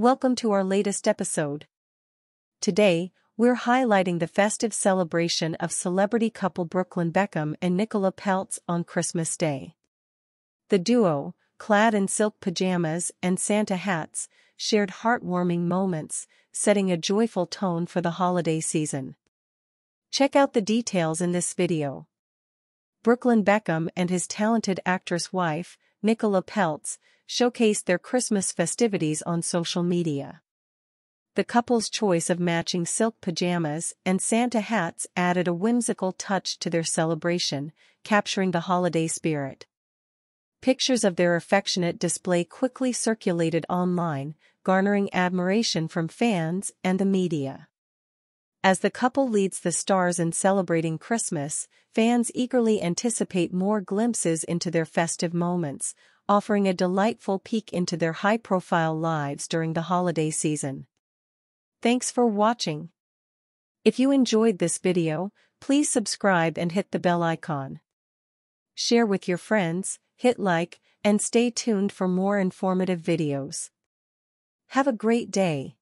welcome to our latest episode. Today, we're highlighting the festive celebration of celebrity couple Brooklyn Beckham and Nicola Peltz on Christmas Day. The duo, clad in silk pajamas and Santa hats, shared heartwarming moments, setting a joyful tone for the holiday season. Check out the details in this video. Brooklyn Beckham and his talented actress wife, Nicola Peltz, showcased their Christmas festivities on social media. The couple's choice of matching silk pajamas and Santa hats added a whimsical touch to their celebration, capturing the holiday spirit. Pictures of their affectionate display quickly circulated online, garnering admiration from fans and the media. As the couple leads the stars in celebrating Christmas, fans eagerly anticipate more glimpses into their festive moments, offering a delightful peek into their high-profile lives during the holiday season. Thanks for watching. If you enjoyed this video, please subscribe and hit the bell icon. Share with your friends, hit like, and stay tuned for more informative videos. Have a great day.